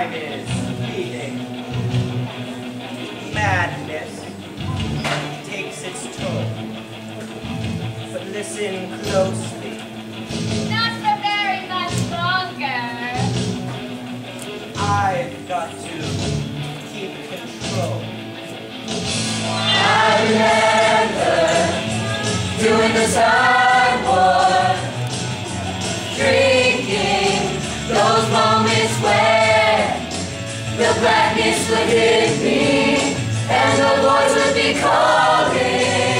time is speeding. Madness takes its toll. But listen closely. Not for very much longer. I've got to keep control. I never doing this. would hit me, and the Lord would be calling.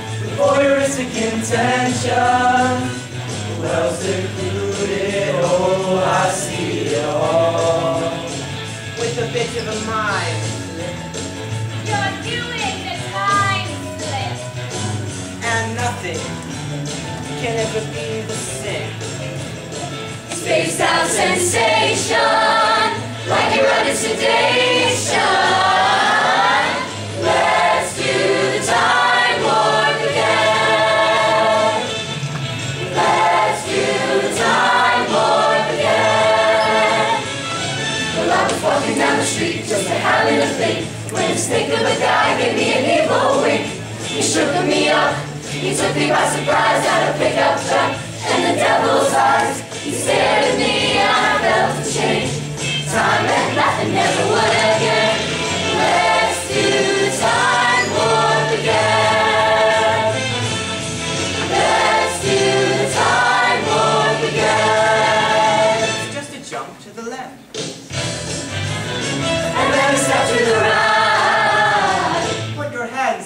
Chorus of contention, well secluded, oh, I see it all. With a bit of a mind You're doing the time slip. And nothing can ever be the same. Spaced out sensation. Just think of a guy gave me an evil wink. He shook me up, he took me by surprise at a pickup truck and the devil's eyes. He stared at me and I felt a change. Time meant nothing, never would again. Let's do time warp again. Let's do time warp again. Just a jump to the left.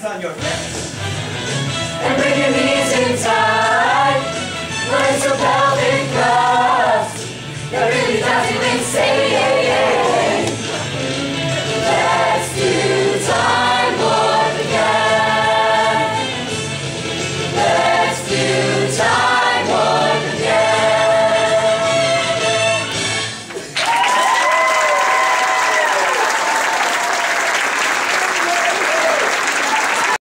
on your neck.